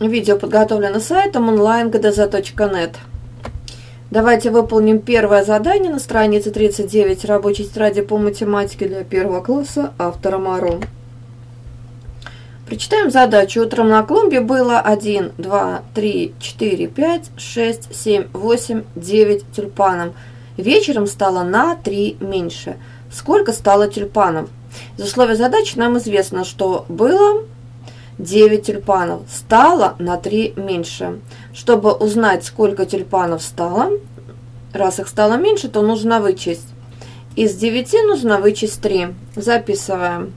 Видео подготовлено сайтом onlinegdz.net. Давайте выполним первое задание на странице 39 рабочей тетради по математике для первого класса автора Маро. Прочитаем задачу. Утром на клумбе было 1, 2, 3, 4, 5, 6, 7, 8, 9 тюльпанов. Вечером стало на 3 меньше. Сколько стало тюльпанов? Из условия задачи нам известно, что было 9 тюльпанов, стало на 3 меньше. Чтобы узнать, сколько тюльпанов стало, раз их стало меньше, то нужно вычесть. Из 9 нужно вычесть 3. Записываем.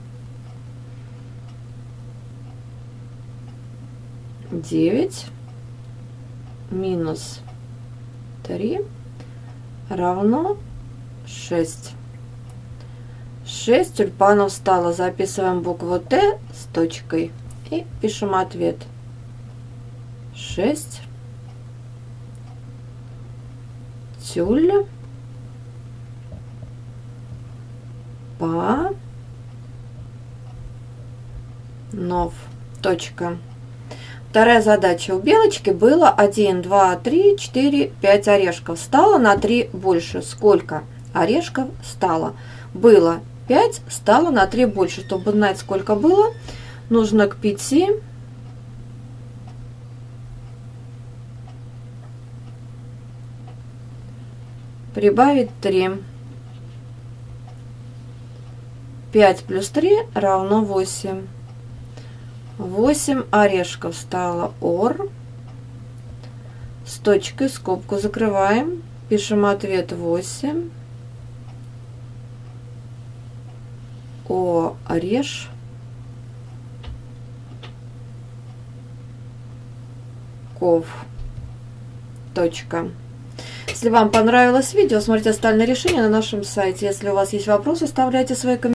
9 минус 3 равно 6. 6 тюльпанов стало. Записываем букву Т с точкой и пишем ответ. 6 тюль по нов. Точка. Вторая задача. У белочки было 1, 2, 3, 4, 5 орешков. Стало на 3 больше. Сколько орешков стало? Было 5, стало на 3 больше. Чтобы знать, сколько было, нужно к 5 прибавить 3. 5 плюс 3 равно 8. 8 орешков стало ор. С точкой скобку закрываем. Пишем ответ 8. О ореш. Ков. Точка. Если вам понравилось видео, смотрите остальные решения на нашем сайте. Если у вас есть вопросы, оставляйте свои комментарии.